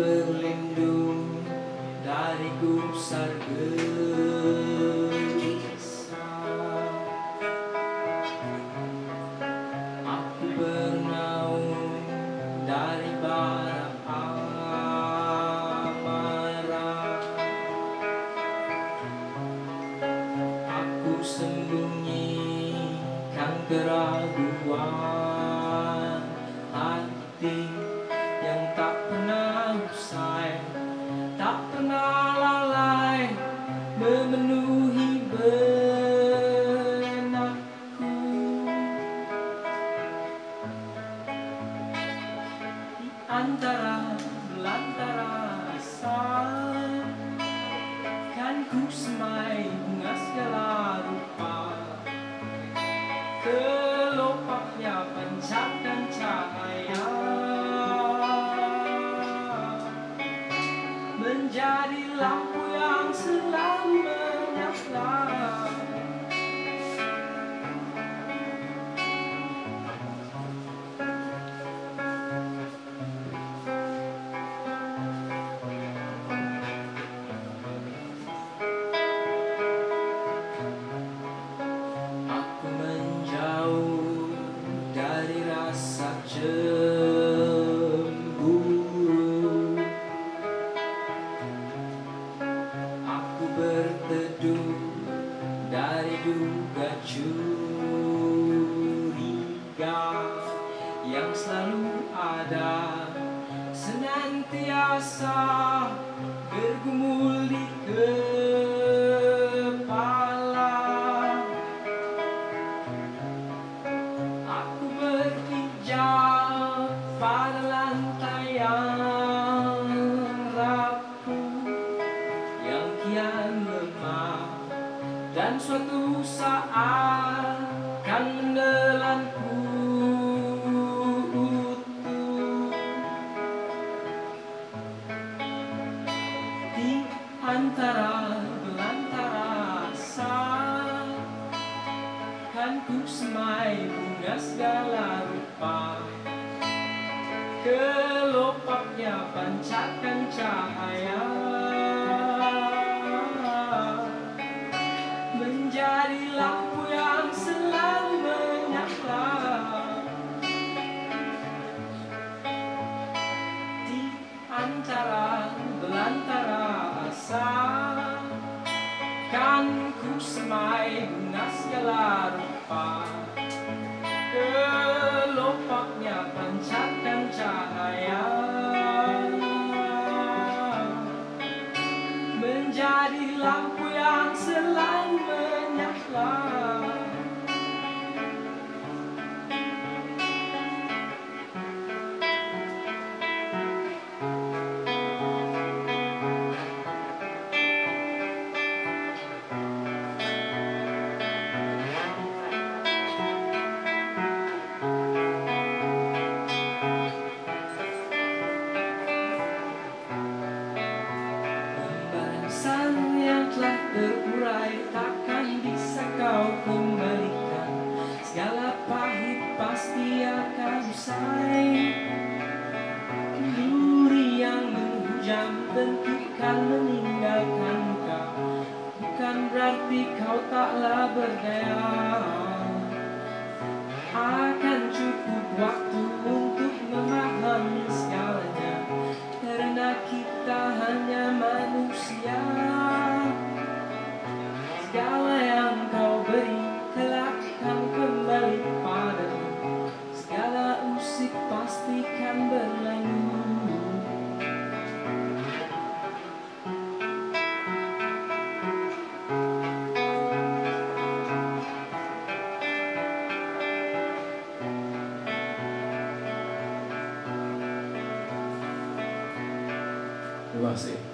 berlindung dari gusar gelisah. Aku bernaung dari bara amarah. Aku sembunyikan keraguan hati antara belantara asa Kan ku semai bunga segala rupa. Kelopaknya pancarkan cahaya. Menjadi lampu yang selalu menyala curiga Yang selalu ada senantiasa bergumul di kepala. Aku berpijak pada lantai yang rapuh Yang kian lemah. Dan suatu saat kan menelanku antara belantara asa Kan ku semai bunga segala rupa. Kelopaknya pancarkan cahaya Kan ku semai bunga segala rupa. Kelopaknya pancarkan cahaya. Menjadi lampu yang selalu menyala tentukan meninggalkan kau. Bukan berarti kau taklah berdaya. Akan cukup waktu untuk memahami segalanya lo hace.